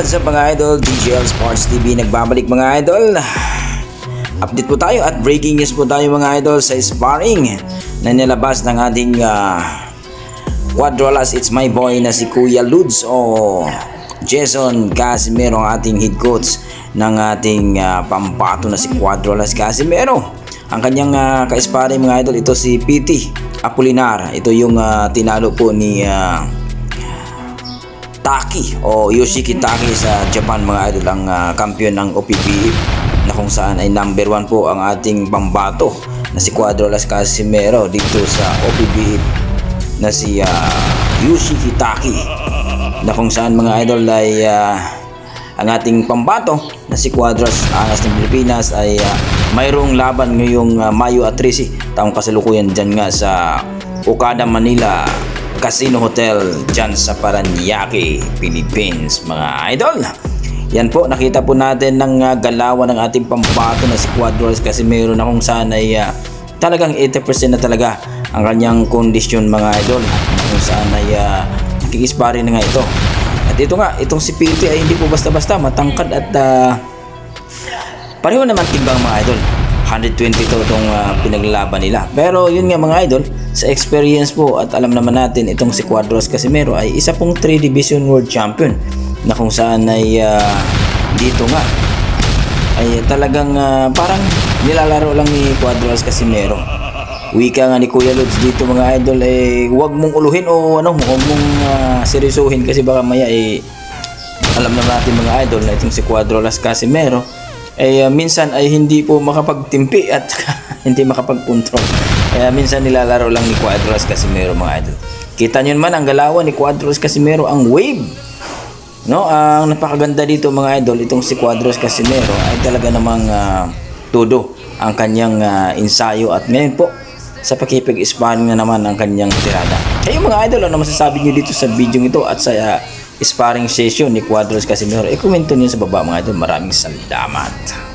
what's up mga idol? DJL Sports TV nagbabalik mga idol. Update po tayo at breaking news po tayo mga idol sa sparring na nilabas ng ating uh, Quadralas It's My Boy na si Kuya Ludes o Jason Casimero ang ating head coach ng ating uh, pampato na si Quadralas Casimero. Ang kanyang uh, ka-sparring mga idol ito si PT Apolinar. Ito yung uh, tinalo po ni uh, Taki o Yoshiki Taki sa Japan mga idol ang uh, kampiyon ng OPP na kung saan ay number 1 po ang ating pambato na si Cuadrolas Casimero dito sa OPP na si uh, Yoshiki Taki. Na kung saan mga idol ay uh, ang ating pambato na si Cuadras Angas ng Pilipinas ay uh, mayroong laban ngayong uh, Mayo at 13 taong kasalukuyan dyan nga sa Okada, Manila Casino Hotel dyan sa Paranaque, Philippines mga idol. Yan po, nakita po natin ng uh, galawan ng ating pambato na si Quadros Casimiro na kung saan ay uh, talagang 80% na talaga ang kanyang kondisyon mga idol. Kung saan ay uh, nakikispari na nga ito. At ito nga, itong si PT ay hindi po basta-basta matangkad at uh, pareho naman timbang mga idol. 120 to itong uh, pinaglalaban nila. Pero yun nga mga idol, sa experience po at alam naman natin itong si Quadros Casimero ay isa pong 3 Division World Champion na kung saan ay uh, dito nga ay talagang uh, parang nilalaro lang ni Quadros Casimero. Wika nga ni Kuya Lods dito mga idol eh wag mong uluhin o ano, wag mong uh, seryosohin kasi baka maya eh alam naman natin mga idol na itong si Quadros Casimero ay uh, minsan ay hindi po makapagtimpi at hindi makapagkontrol. Kaya minsan nilalaro lang ni Quadros Casimero mga idol. Kita nyo naman ang galawan ni Quadros Casimero, ang wave. No, ang napakaganda dito mga idol, itong si Quadros Casimero ay talaga namang uh, todo ang kanyang uh, ensayo at ngayon po sa pakipag-sparring na naman ang kanyang tirada. Kayo mga idol, ano masasabi niyo dito sa video ito at sa uh, sparring session ni Quadros Casimiro. E-comment nyo sa baba mga idol. Maraming salamat.